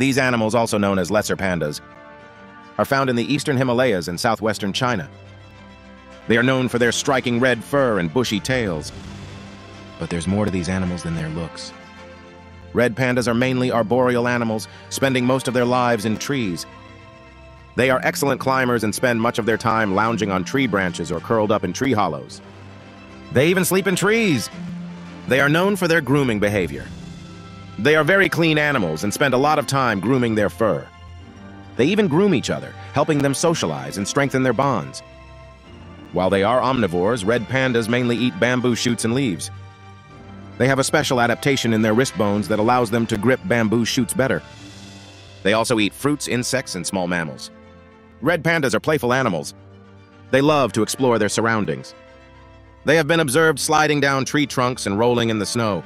These animals, also known as lesser pandas, are found in the eastern Himalayas and southwestern China. They are known for their striking red fur and bushy tails. But there's more to these animals than their looks. Red pandas are mainly arboreal animals, spending most of their lives in trees. They are excellent climbers and spend much of their time lounging on tree branches or curled up in tree hollows. They even sleep in trees. They are known for their grooming behavior. They are very clean animals and spend a lot of time grooming their fur. They even groom each other, helping them socialize and strengthen their bonds. While they are omnivores, red pandas mainly eat bamboo shoots and leaves. They have a special adaptation in their wrist bones that allows them to grip bamboo shoots better. They also eat fruits, insects, and small mammals. Red pandas are playful animals. They love to explore their surroundings. They have been observed sliding down tree trunks and rolling in the snow.